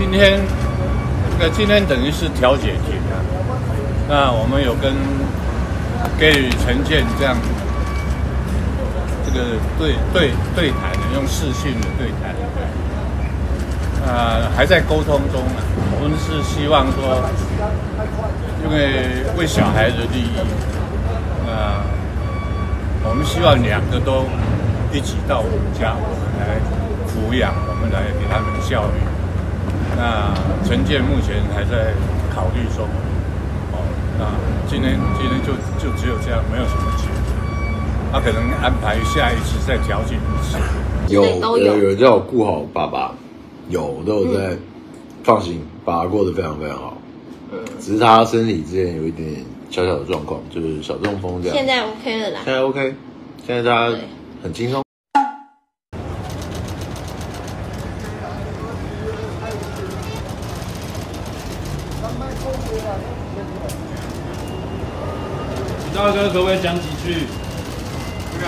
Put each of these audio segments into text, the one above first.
今天，那今天等于是调解庭啊。那我们有跟给予陈建这样这个对对对谈的，用视讯的对谈。啊，还在沟通中啊。我们是希望说，因为为小孩子的利益，啊，我们希望两个都一起到我们家，我们来抚养，我们来给他们教育。那陈建目前还在考虑中，哦，那今天今天就就只有这样，没有什么结果。他可能安排下一次再调解一次。有有有人叫我顾好爸爸，有都有在，放心，爸爸过得非常非常好。只是他身体之前有一点小小的状况，就是小中风这样。现在 OK 了啦。现在 OK，现在他很轻松。大哥，各位讲几句？这个，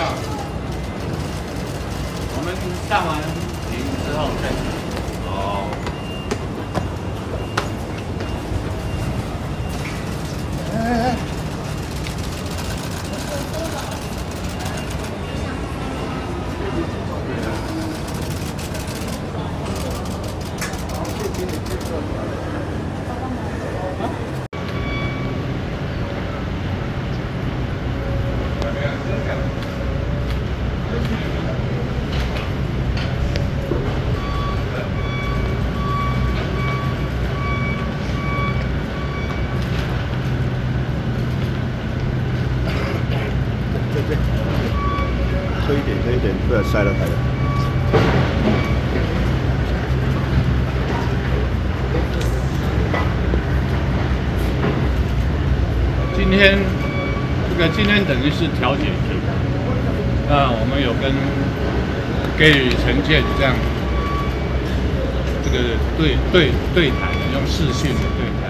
我们上完庭之后再。哦。哎哎。哎一点，推一点，不然摔了台了。今天这个今天等于是调解庭，那我们有跟给予陈建这样这个对对对谈，用视讯的对谈，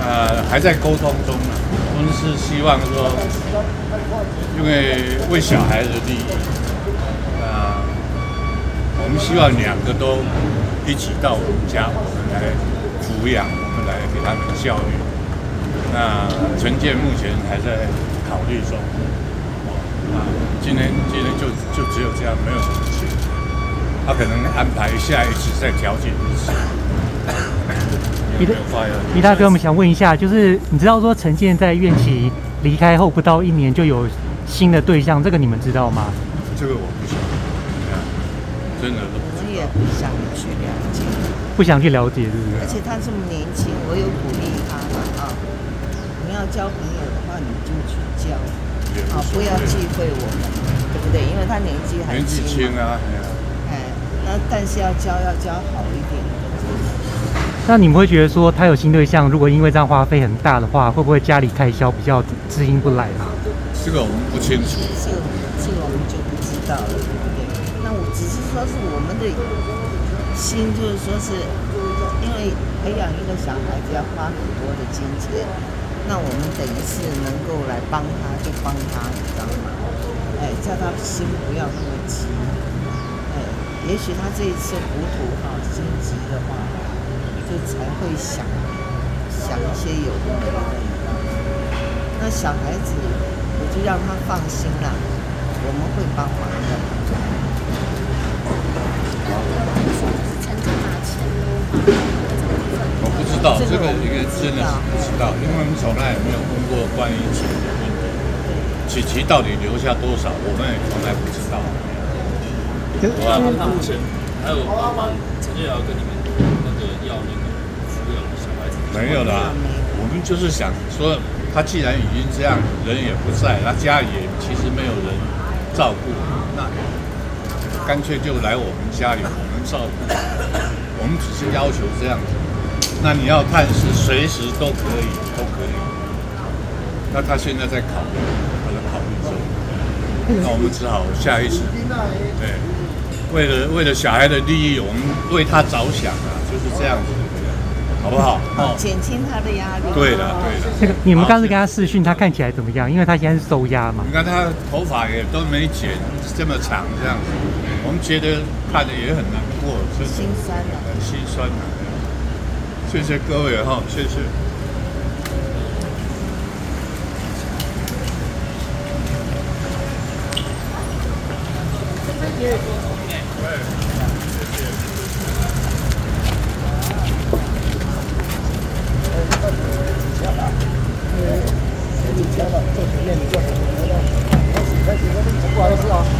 呃，还在沟通中呢。我们是希望说，因为为小孩的利益，啊，我们希望两个都一起到我们家，我们来抚养，我们来给他们教育。那陈建目前还在考虑中，啊，今天今天就就只有这样，没有什么结果。他可能安排下一次再调解一次。李大李大哥，我们想问一下，就是你知道说陈建在院期离开后不到一年就有新的对象，这个你们知道吗？这个我不晓得，真的都不知道。我也不想去了解，不想去了解，是不是？而且他这么年轻，我有鼓励他嘛啊！你要交朋友的话，你就去交，啊，不要忌讳我们，对不对？因为他年纪还年纪轻啊，哎，那但是要交要交好一点的。那你们会觉得说他有新对象，如果因为这样花费很大的话，会不会家里开销比较支应不来啊？这个我们不清楚，这个这个我们就不知道了，对不对？那我只是说是我们的心，就是说是因为培养一个小孩子要花很多的金钱，那我们等于是能够来帮他就帮他，你知道吗？哎，叫他心不要那么急，哎，也许他这一次糊涂哈心急的话。就才会想想一些有的没的，那小孩子我就让他放心啦，我们会帮忙的。我不知道这个应该真的是不知道，因为我们从来也没有问过关于钱的问题。琪琪到底留下多少，我们也从来不知道。哇，那目前还有爸妈陈建尧跟你们那个抚养小孩子。没有啦，我们就是想说，他既然已经这样，人也不在，他家里也其实没有人照顾，那干脆就来我们家里，我们照顾。我们只是要求这样子。那你要看是随时都可以，都可以。那他现在在考虑，他在考虑中。那我们只好下一次，对，为了为了小孩的利益，我们为他着想啊，就是这样子。好不好？哦，减轻他的压力。对的，对的。这个你们刚才跟他试训，他看起来怎么样？因为他现在是收压嘛。你看他头发也都没剪，这么长这样子。我我们觉得看的也很难过，就是心酸啊很心酸啊。谢谢各位哈，谢谢。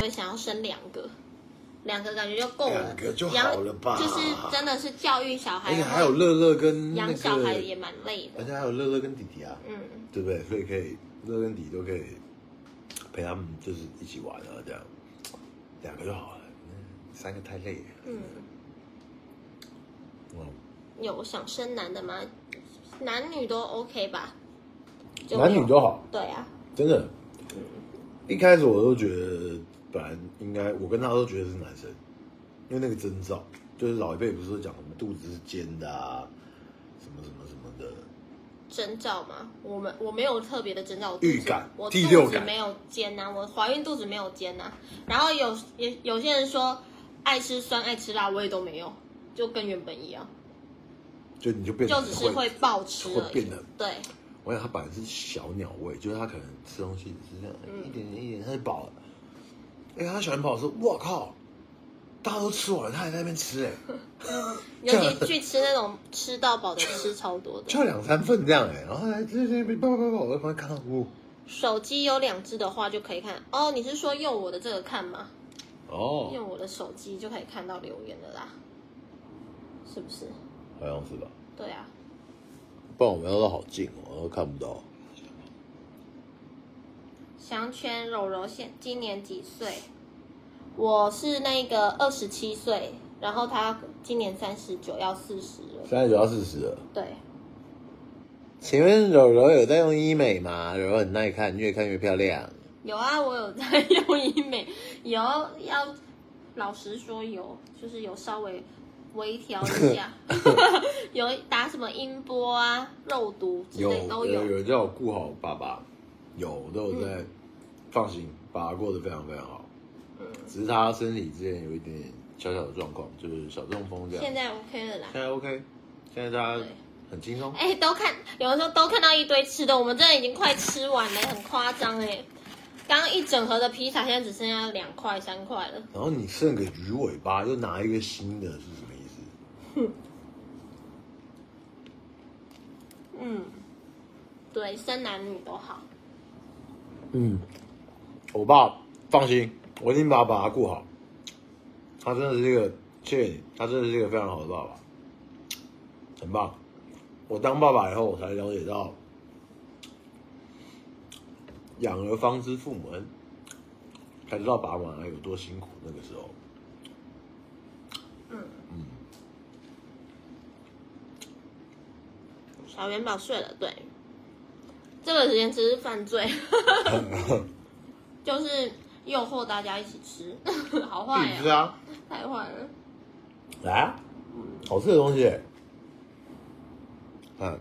会想要生两个，两个感觉就够了，两个就好了吧就是真的是教育小孩，而且还有乐乐跟那养小孩，也蛮累的。而且还有乐乐跟弟弟啊，嗯，对不对？所以可以乐乐跟弟弟都可以陪他们，就是一起玩啊，这样两个就好了，嗯三个太累了。嗯，嗯，有想生男的吗？男女都 OK 吧？男女都好，对啊，真的。一开始我都觉得，本来应该我跟他都觉得是男生，因为那个征兆，就是老一辈不是说讲什么肚子是尖的啊，什么什么什么的，征兆吗？我们我没有特别的征兆，我肚子预感我第六感肚子没有尖呐、我怀孕肚子没有尖呐、然后有也有些人说爱吃酸爱吃辣，我也都没有，就跟原本一样，就你就变成就只是会暴吃而已会变得。对，我想它本来是小鸟胃，就是它可能吃东西只是这样、嗯一点点一点，它就饱了。哎、他喜欢饱的时候，我靠，大家都吃完了，他还在那边吃、哎，尤其去吃那种吃到饱的，吃超多的。就两三份这样、哎，然后来这这边叭叭叭叭，我在旁边看到，哦手机有两只的话就可以看哦。你是说用我的这个看吗？哦，用我的手机就可以看到留言的啦，是不是？好像是吧？对啊，不然我们要都好近哦，我都看不到。翔圈柔柔现今年几岁？我是那个二十七岁，然后他今年三十九，要四十了。三十九要四十了，对，请问柔柔有在用医美吗？柔柔很耐看，越看越漂亮。有啊，我有在用医美，有要老实说有，就是有稍微微调一下，有打什么音波啊、肉毒之类都有有人叫我顾好爸爸，有都有在，放心，爸爸过得非常非常好。嗯只是他身体之前有一点点小小的状况，就是小中风这样。现在 OK 了啦。现在 OK，现在他对很轻松。哎、都看，有人说都看到一堆吃的，我们真的已经快吃完了，很夸张哎。刚刚一整盒的披萨，现在只剩下两块、三块了。然后你剩个鱼尾巴，又拿一个新的，是什么意思？嗯，对，生男女都好。嗯，我爸放心，我一定把把他顾好。他真的是一个，谢谢你，他真的是一个非常好的爸爸，很棒。我当爸爸以后，我才了解到养儿方知父母恩，才知道爸爸妈妈有多辛苦。那个时候，小元宝睡了，对，这个时间吃是犯罪，就是诱惑大家一起吃，好坏呀、太坏了。来啊，好吃的东西嗯。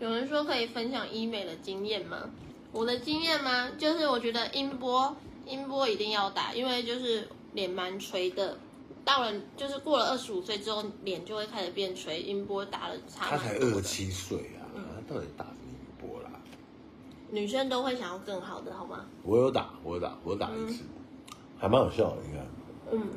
有人说可以分享医美的经验吗？我的经验吗？就是我觉得音波音波一定要打，因为就是脸蛮垂的，到了就是过了二十五岁之后脸就会开始变垂音波打了差他才二十七岁啊他到底打什么音波啦？女生都会想要更好的好吗？我有打我有打我有打一次。还蛮有效的应该。嗯。